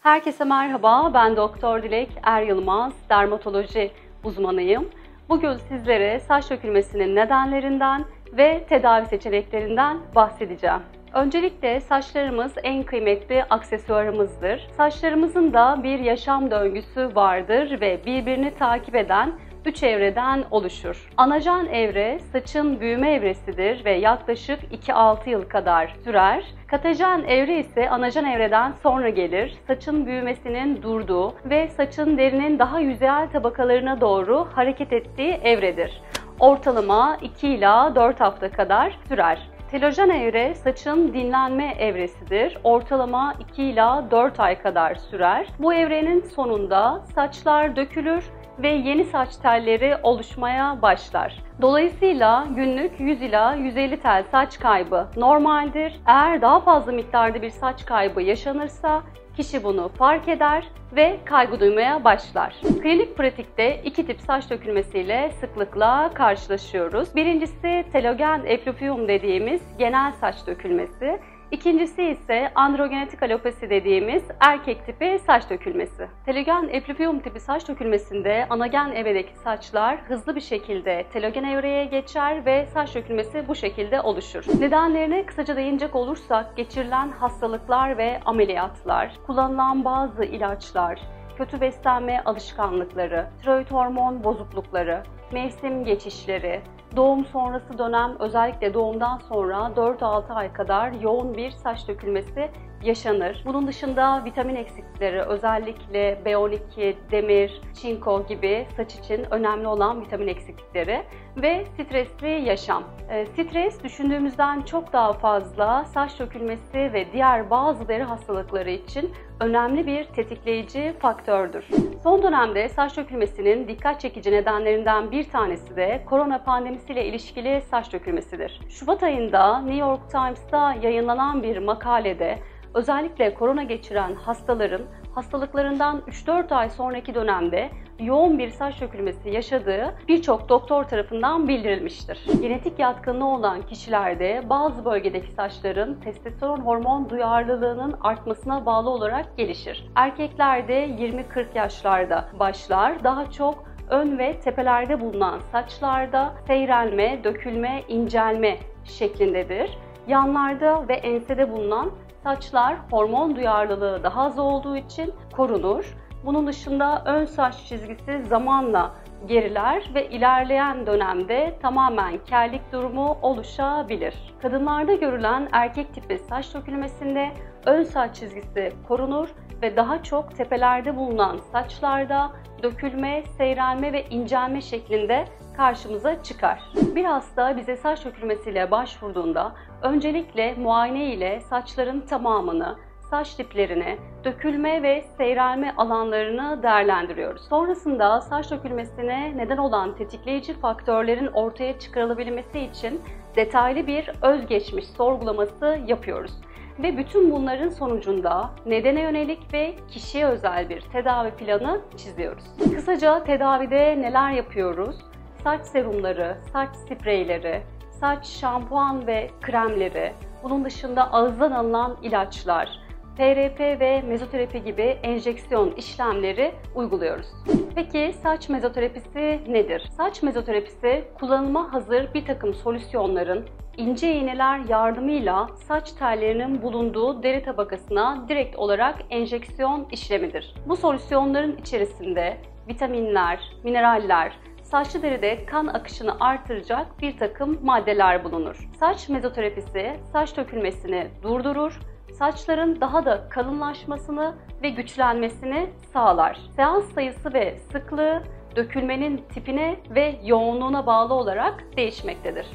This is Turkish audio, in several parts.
Herkese merhaba, ben Doktor Dilek Er Yılmaz, dermatoloji uzmanıyım. Bugün sizlere saç dökülmesinin nedenlerinden ve tedavi seçeneklerinden bahsedeceğim. Öncelikle saçlarımız en kıymetli aksesuarımızdır. Saçlarımızın da bir yaşam döngüsü vardır ve birbirini takip eden üç evreden oluşur. Anacan evre saçın büyüme evresidir ve yaklaşık 2-6 yıl kadar sürer. Katajen evre ise anacan evreden sonra gelir. Saçın büyümesinin durduğu ve saçın derinin daha yüzeyel tabakalarına doğru hareket ettiği evredir. Ortalama 2 ila 4 hafta kadar sürer. Telojen evre saçın dinlenme evresidir. Ortalama 2 ila 4 ay kadar sürer. Bu evrenin sonunda saçlar dökülür ve yeni saç telleri oluşmaya başlar. Dolayısıyla günlük 100 ila 150 tel saç kaybı normaldir. Eğer daha fazla miktarda bir saç kaybı yaşanırsa kişi bunu fark eder ve kaygı duymaya başlar. Klinik pratikte iki tip saç dökülmesiyle sıklıkla karşılaşıyoruz. Birincisi telogen efluviyum dediğimiz genel saç dökülmesi. İkincisi ise androgenetik alopesi dediğimiz erkek tipi saç dökülmesi. Telogen efluviyum tipi saç dökülmesinde anagen evredeki saçlar hızlı bir şekilde telogen evreye geçer ve saç dökülmesi bu şekilde oluşur. Nedenlerine kısaca değinecek olursak geçirilen hastalıklar ve ameliyatlar, kullanılan bazı ilaçlar, kötü beslenme alışkanlıkları, tiroid hormon bozuklukları, mevsim geçişleri, doğum sonrası dönem özellikle doğumdan sonra 4-6 ay kadar yoğun bir saç dökülmesi yaşanır. Bunun dışında vitamin eksiklikleri özellikle B12, demir, çinko gibi saç için önemli olan vitamin eksiklikleri ve stresli yaşam. E, stres düşündüğümüzden çok daha fazla saç dökülmesi ve diğer bazı deri hastalıkları için önemli bir tetikleyici faktördür. Son dönemde saç dökülmesinin dikkat çekici nedenlerinden bir tanesi de korona pandemisiyle ilişkili saç dökülmesidir. Şubat ayında New York Times'ta yayınlanan bir makalede özellikle korona geçiren hastaların hastalıklarından 3-4 ay sonraki dönemde yoğun bir saç dökülmesi yaşadığı birçok doktor tarafından bildirilmiştir. Genetik yatkınlığı olan kişilerde bazı bölgedeki saçların testosteron hormon duyarlılığının artmasına bağlı olarak gelişir. Erkeklerde 20-40 yaşlarda başlar, daha çok ön ve tepelerde bulunan saçlarda seyrelme, dökülme, incelme şeklindedir. Yanlarda ve ensede bulunan saçlar hormon duyarlılığı daha az olduğu için korunur. Bunun dışında ön saç çizgisi zamanla geriler ve ilerleyen dönemde tamamen kellik durumu oluşabilir. Kadınlarda görülen erkek tipi saç dökülmesinde ön saç çizgisi korunur ve daha çok tepelerde bulunan saçlarda dökülme, seyrelme ve incelme şeklinde karşımıza çıkar. Bir hasta bize saç dökülmesiyle başvurduğunda öncelikle muayene ile saçların tamamını, saç diplerini, dökülme ve seyrelme alanlarını değerlendiriyoruz. Sonrasında saç dökülmesine neden olan tetikleyici faktörlerin ortaya çıkarılabilmesi için detaylı bir özgeçmiş sorgulaması yapıyoruz. Ve bütün bunların sonucunda nedene yönelik ve kişiye özel bir tedavi planı çiziyoruz. Kısaca tedavide neler yapıyoruz? Saç serumları, saç spreyleri, saç şampuan ve kremleri, bunun dışında ağızdan alınan ilaçlar, PRP ve mezoterapi gibi enjeksiyon işlemleri uyguluyoruz. Peki saç mezoterapisi nedir? Saç mezoterapisi kullanıma hazır bir takım solüsyonların ince iğneler yardımıyla saç tellerinin bulunduğu deri tabakasına direkt olarak enjeksiyon işlemidir. Bu solüsyonların içerisinde vitaminler, mineraller, saçlı deride kan akışını artıracak bir takım maddeler bulunur. Saç mezoterapisi saç dökülmesini durdurur, saçların daha da kalınlaşmasını ve güçlenmesini sağlar. Seans sayısı ve sıklığı dökülmenin tipine ve yoğunluğuna bağlı olarak değişmektedir.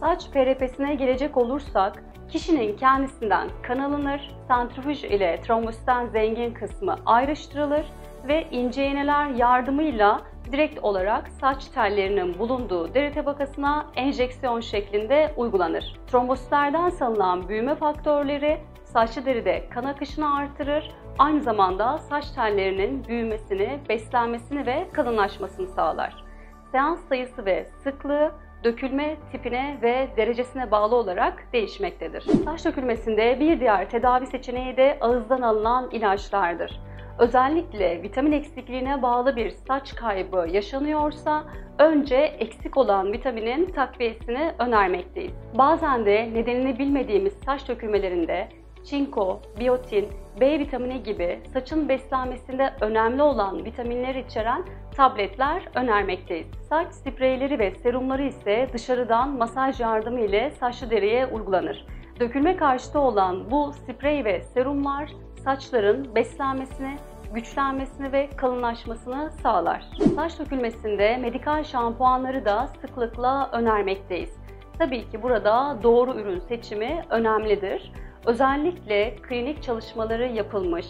Saç PRP'sine gelecek olursak, kişinin kendisinden kan alınır, santrifüj ile trombositten zengin kısmı ayrıştırılır ve ince iğneler yardımıyla direkt olarak saç tellerinin bulunduğu deri tabakasına enjeksiyon şeklinde uygulanır. Trombositlerden salınan büyüme faktörleri saçlı deride kan akışını artırır, aynı zamanda saç tellerinin büyümesini, beslenmesini ve kalınlaşmasını sağlar. Seans sayısı ve sıklığı dökülme tipine ve derecesine bağlı olarak değişmektedir. Saç dökülmesinde bir diğer tedavi seçeneği de ağızdan alınan ilaçlardır. Özellikle vitamin eksikliğine bağlı bir saç kaybı yaşanıyorsa önce eksik olan vitaminin takviyesini önermekteyiz. Bazen de nedenini bilmediğimiz saç dökülmelerinde çinko, biyotin, B vitamini gibi saçın beslenmesinde önemli olan vitaminler içeren tabletler önermekteyiz. Saç spreyleri ve serumları ise dışarıdan masaj yardımı ile saçlı deriye uygulanır. Dökülme karşıtı olan bu sprey ve serumlar saçların beslenmesini, güçlenmesini ve kalınlaşmasını sağlar. Saç dökülmesinde medikal şampuanları da sıklıkla önermekteyiz. Tabii ki burada doğru ürün seçimi önemlidir. Özellikle klinik çalışmaları yapılmış,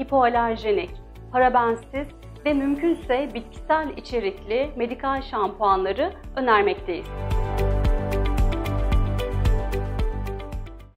hipoalerjenik, parabensiz ve mümkünse bitkisel içerikli medikal şampuanları önermekteyiz.